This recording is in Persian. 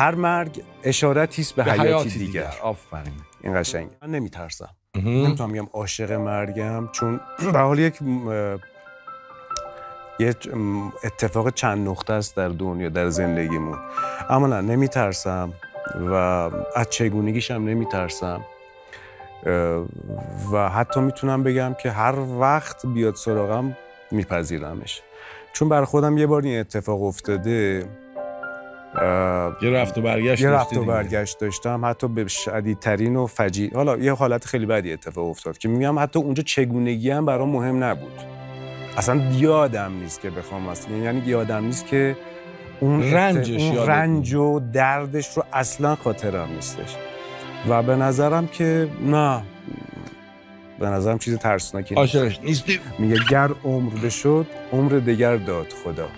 هر مرگ اشارتی است به, به حیاتی, حیاتی دیگر. دیگر. آفرین. این قشنگه. من نمیترسم. نمی‌تونم بگم عاشق مرگم چون به حال یک یه اتفاق چند نقطه است در دنیا در زندگیمون. اما نه نمیترسم و از چگونگیش هم نمیترسم و حتی می‌تونم بگم که هر وقت بیاد سراغم میپذیرمش. چون بر خودم یه بار این اتفاق افتاده یه رفت و برگشت یه رفت و. برگشت داشتم. حتی به شدیدترین و فجی حالا یه حالت خیلی بدی اتفاق افتاد که میگم حتی اونجا چگونگی هم برام مهم نبود. اصلا یادم نیست که بخوام اصلا یعنی یادم نیست که اون رنجش اون رنج و دردش رو اصلا خاطرم نیستش. و به نظرم که نه. به نظرم چیز ترسناکی نیست. میگه گر عمر بشد عمر دگر داد خدا.